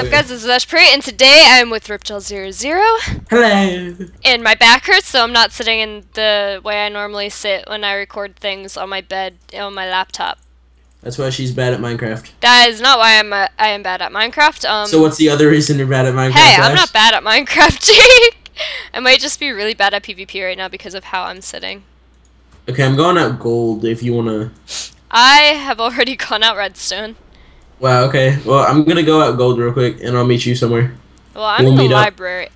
up guys, this is Ash Purdy, and today I'm with ripjaw00. Hello. And my back hurts, so I'm not sitting in the way I normally sit when I record things on my bed, on my laptop. That's why she's bad at Minecraft. That is not why I'm uh, I am bad at Minecraft. Um, so what's the other reason you're bad at Minecraft? Hey, I'm not bad at Minecraft, Jake! I might just be really bad at PvP right now because of how I'm sitting. Okay, I'm going out gold if you wanna. I have already gone out redstone. Wow. Okay. Well, I'm gonna go out gold real quick, and I'll meet you somewhere. Well, I'm We'll in the up. library.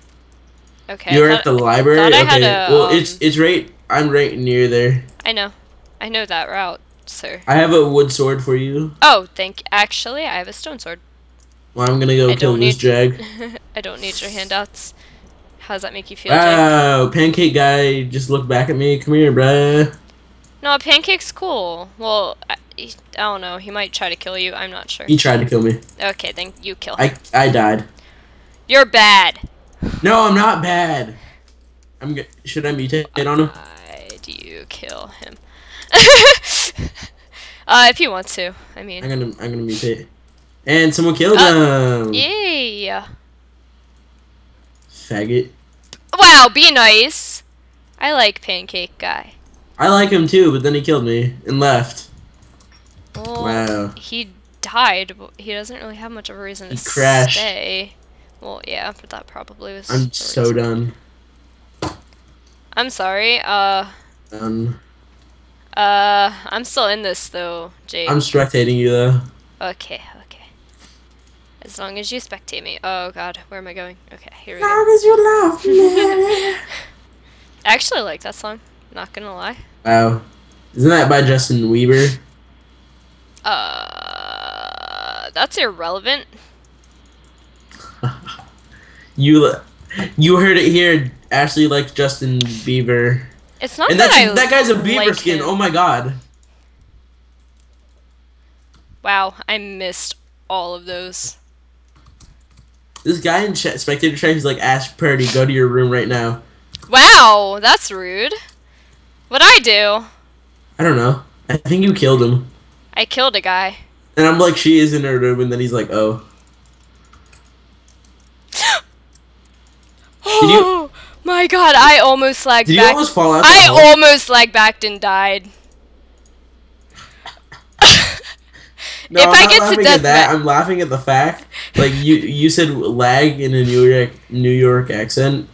Okay. You're I at the library. thought I okay. a, well, um, it's it's right. I'm right near there. I know. I know that route, sir. I have a wood sword for you. Oh, thank. Actually, I have a stone sword. Well, I'm gonna go I kill this jag. I don't need your handouts. How does that make you feel? Wow, pancake guy just looked back at me. Come here, bruh. No, Pancake's cool. Well, I, he- I don't know. He might try to kill you. I'm not sure. He tried to kill me. Okay, then you kill. him. I I died. You're bad. No, I'm not bad. I'm g- should I mutate on him? Why do you kill him? uh, if you want to. I mean. I'm gonna I'm gonna mutate. And someone killed Uh, him. yeah. Faggot. Wow, be nice. I like Pancake Guy. I like him too, but then he killed me and left. Well, Wow. he died, but he doesn't really have much of a reason to He crashed. stay. Well, yeah, but that probably was. I'm so reason. done. I'm sorry. Uh, Done. uh, I'm still in this though, Jake. I'm spectating you though. Okay, okay. As long as you spectate me. Oh god, where am I going? Okay, here we go. as you love me. I actually like that song. Not gonna lie. wow. Isn't that by Justin Bieber? Uh, that's irrelevant. You you heard it here. Ashley likes Justin Bieber. It's not And that that's I that guy's a beaver like skin. him. Oh my god. Wow, I missed all of those. This guy in chat, spectator chat, he's like, Ash Purdy, go to your room right now. Wow, that's rude. What'd I do? I don't know. I think you killed him. I killed a guy. And I'm like, she is in her room, and then he's like, oh. You- Oh my god, I almost lagged Did you back. almost fall out? I hole? almost lagged back and died. No, if I'm I get to laughing death at that, I'm laughing at the fact, like you you said lag in a New York New York accent.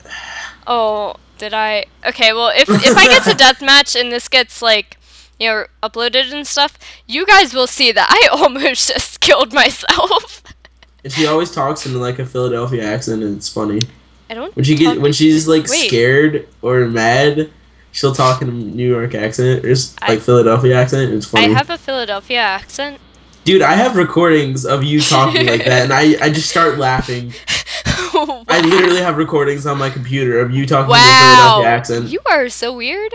Oh, did I? Okay, well, if if I get to deathmatch and this gets like, you know, uploaded and stuff, you guys will see that I almost just killed myself. And she always talks in like a Philadelphia accent, and it's funny. I don't. When she get when she's like Wait. scared or mad, she'll talk in a New York accent or I- like Philadelphia accent. It's funny. I have a Philadelphia accent. Dude, I have recordings of you talking like that, and I I just start laughing. I literally have recordings on my computer of you talking in a Wow, Philadelphia accent. you are so weird.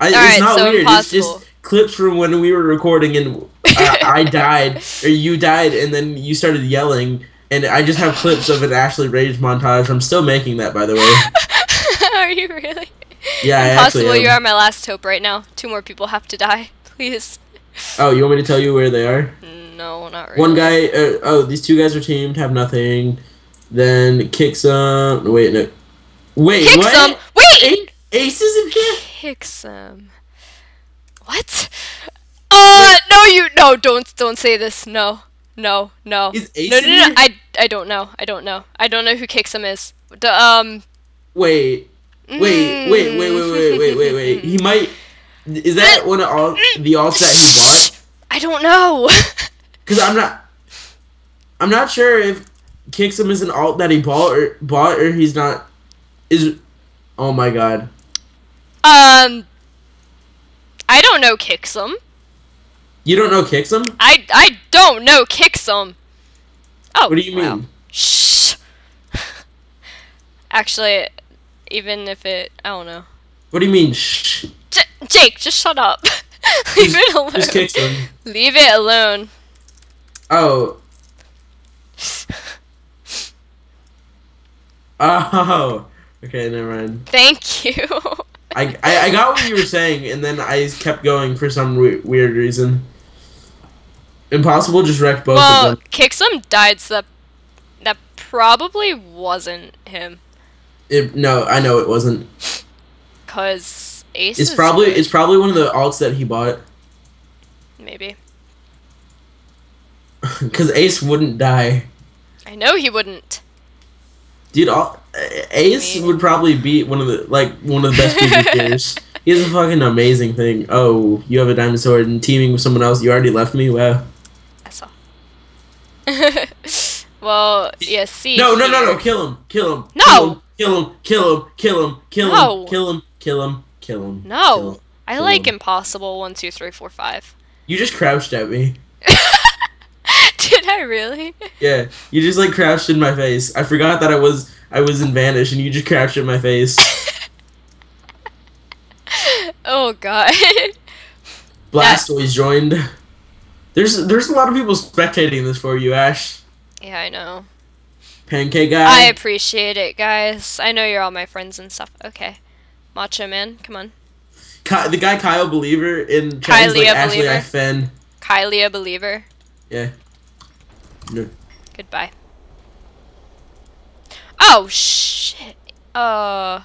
I, it's Alright, not so weird. impossible. It's just clips from when we were recording and I, I died or you died and then you started yelling and I just have clips of an Ashley Rage montage. I'm still making that by the way. are you really? Yeah, I Impossible. You are my last hope right now. Two more people have to die. Please. Oh, you want me to tell you where they are? No, not really. One guy. Uh, oh, these two guys are teamed. Have nothing. Then kick some. Wait, no. Wait, Kick what? some. Wait. Aces in here. Some. What? Uh, no, you no. Don't don't say this. No, no, no. Is Ace no, no, no, no. I I don't know. I don't know. I don't know who some is. The um. Wait. Wait, wait, wait, wait, wait, wait, wait, wait. He might. Is that one of all the alts that he bought? I don't know. Because I'm not. I'm not sure if Kixum is an alt that he bought or bought or he's not. Is. Oh my god. Um. I don't know some. You don't know Kixum? I I don't know some. Oh. What do you wow. mean? Shh. Actually, even if it, I don't know. What do you mean? Shh. J- Jake, just shut up. Leave it alone. Just Kixum. Leave it alone. Oh. Oh. Okay, never mind. Thank you. I, I, I got what you were saying, and then I kept going for some we- weird reason. Impossible just wrecked both well, of them. Well, Kixum died, so that probably wasn't him. It, no, I know it wasn't. Cause Ace It's is probably good. it's probably one of the alts that he bought. maybe. Because Ace wouldn't die. I know he wouldn't. Dude, all, Ace mean- would probably be one of the like one of the best PvPers. He has a fucking amazing thing. Oh, you have a diamond sword and teaming with someone else. You already left me. Wow. I saw. well, yeah. See. No, no, no, no! Kill him! Kill him! No! Kill him! Kill him! Kill him! Kill him! No. Kill him! Kill him! Kill him! No. Kill him. I like impossible. One, two, three, four, five. You just crouched at me. Did I really? Yeah, you just like crouched in my face. I forgot that I was I was in vanish, and you just crouched in my face. Oh god. Blastoise joined. There's there's a lot of people spectating this for you, Ash. yeah, I know. Pancake guy. I appreciate it, guys. I know you're all my friends and stuff. Okay. Macho Man, come on. Ki- the guy Kyle Believer in chat is like Kylie, Ashley believer. I Fen. Kylie, a believer. Yeah. Goodbye. Oh shit. Uh.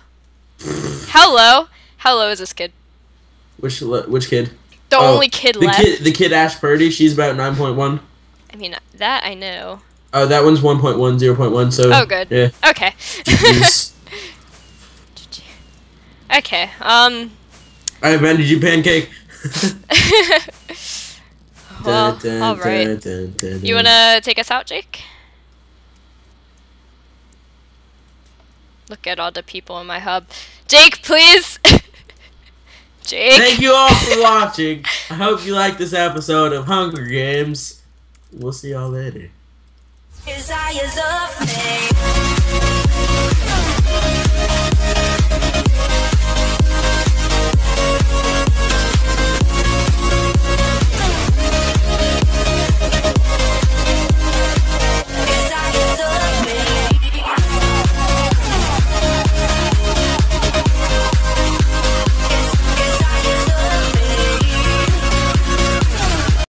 Hello. Hello is this kid. Which which kid? The Oh, only kid The left. kid the kid Ash Purdy. She's about nine point one. I mean that I know. Oh, that one's 1.1, 0.1, so. Oh, good. Yeah. Okay. Okay. Um. I invented you, pancake. well, Dun, dun, all right. dun, dun, dun, You wanna take us out, Jake? Look at all the people in my hub. Jake, please. Jake. Thank you all for watching. I hope you liked this episode of Hunger Games. We'll see y'all later. Desires of me.